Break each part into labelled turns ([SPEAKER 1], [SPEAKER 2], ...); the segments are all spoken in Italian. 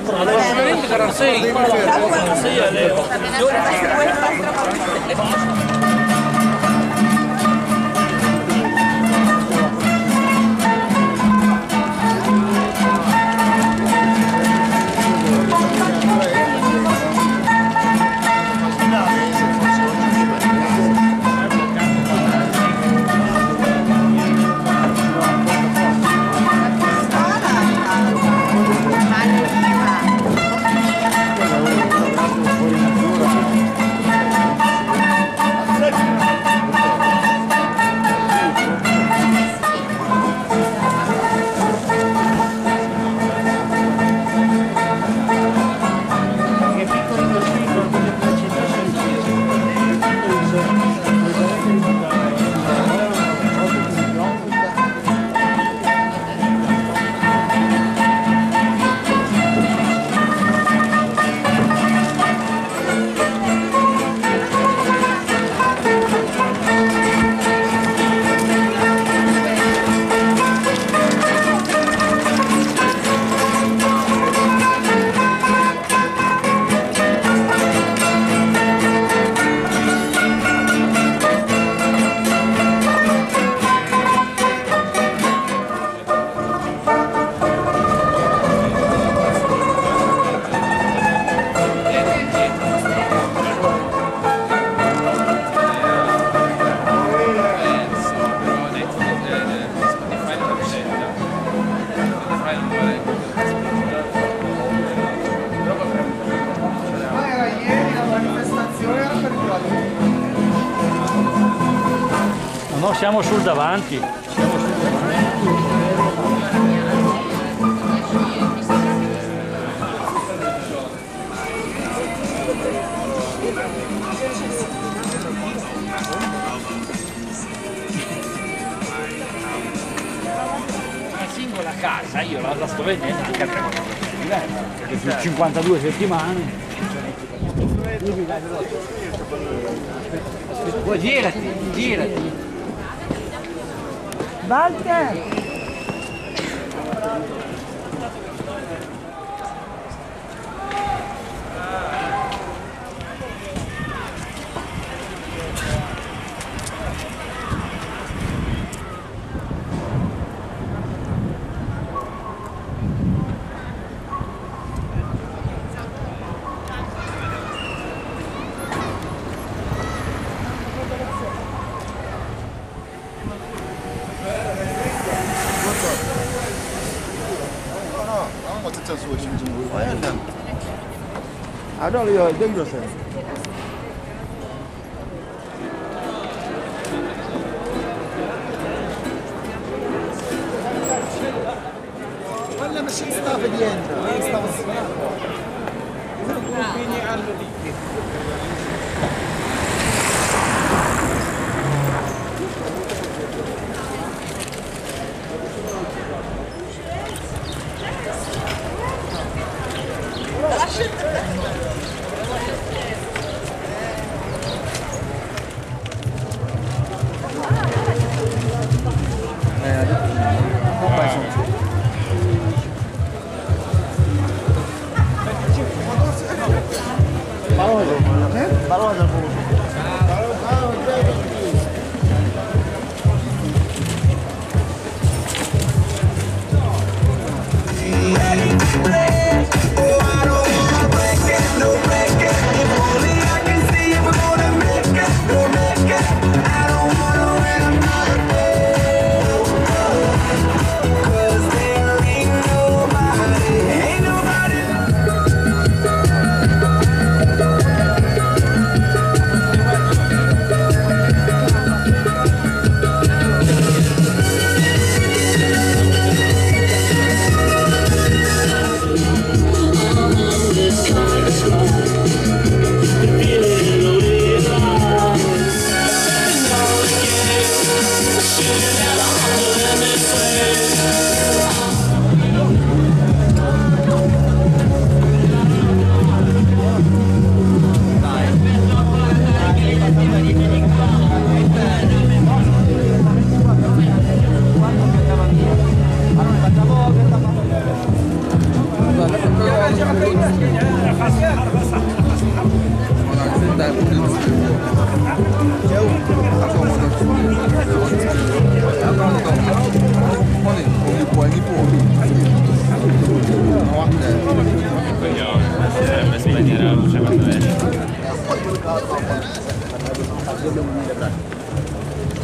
[SPEAKER 1] Diferente, siamo sul davanti. Siamo sul davanti. Una singola casa, io la, la sto vedendo anche a perché su 52 settimane. Poi girati, girati.
[SPEAKER 2] बाल التزويج في الجمهوريه
[SPEAKER 3] لا هذا اللي داير
[SPEAKER 2] ولا
[SPEAKER 4] 走了走了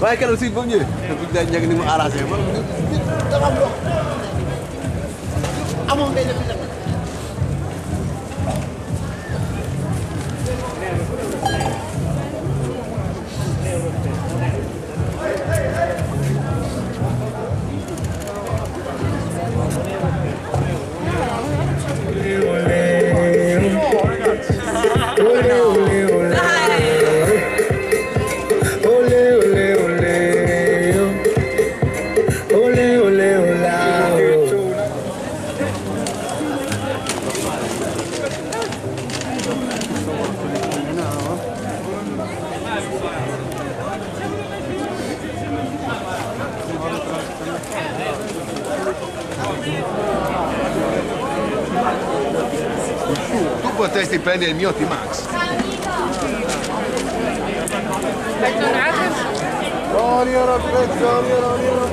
[SPEAKER 4] waaye kenn
[SPEAKER 5] aussi ba mu ñëwee. te bu ni
[SPEAKER 2] mu arrangé man. amoon benn
[SPEAKER 3] Tu potresti prendere il mio T-Max.
[SPEAKER 6] Olio, pezzo, olio, olio.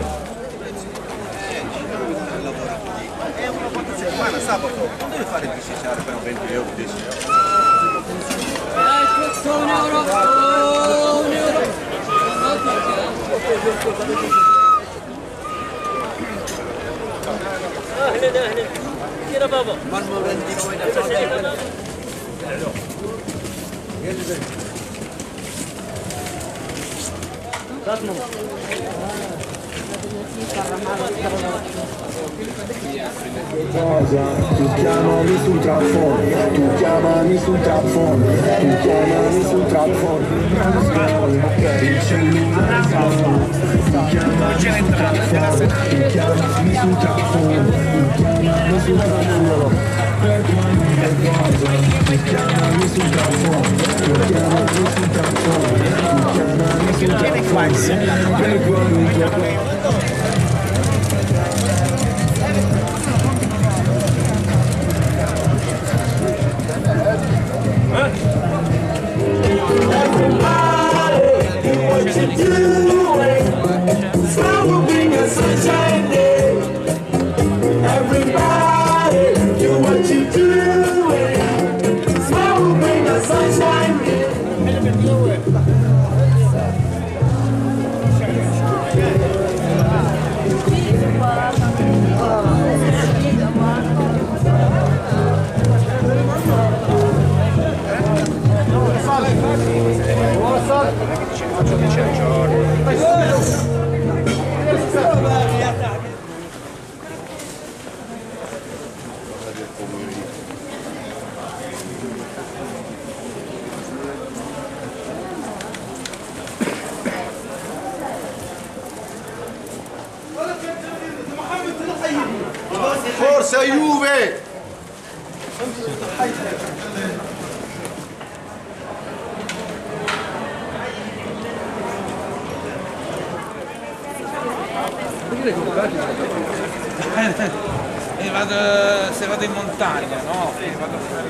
[SPEAKER 3] È una volta a settimana, sabato, non devi fare il pisciare per 20 euro, 10 euro.
[SPEAKER 2] Cosa? Tu chiamami sul trafon Tu chiamami sul trafon Tu chiamami sul trafon Il cellulare fa Tu chiamami sul trafon Tu chiamami sul trafon Tu chiamami sul trafon Per qualunque cosa Tu chiamami sul trafon Tu chiamami sul trafon Tu chiamami sul trafon
[SPEAKER 3] Forza Juve!
[SPEAKER 7] E vado, se vado in montagna, no? E vado a fare-